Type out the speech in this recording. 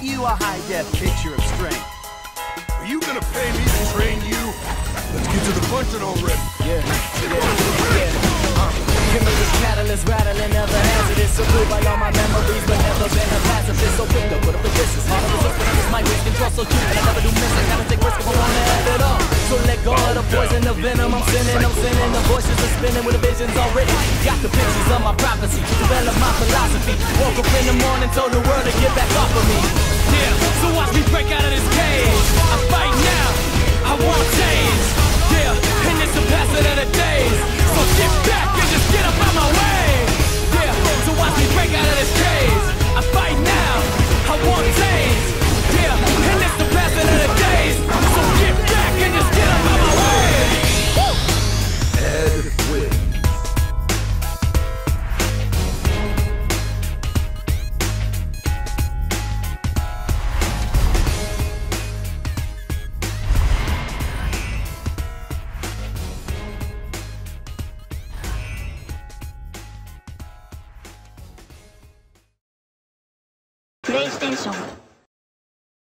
a high-def picture of strength. Are you gonna pay me to train you? Let's get to the punching already. Yeah, yeah, yeah. Uh, chemicals, catalyst, rattling, never hazardous. So cool by all my memories, but never been a pacifist. So quick to put up with this. It's hard to resist, but this might lose control so. And I never do miss. I gotta take risks if I wanna have it all. So let go of the poison, the venom. I'm sinning, I'm sinning. The voices are spinning with the visions already. Got the pictures of my prophecy. Develop my philosophy. Woke up in the morning, told the world to get back off of me. Yeah, so watch me break out of this プレイステーション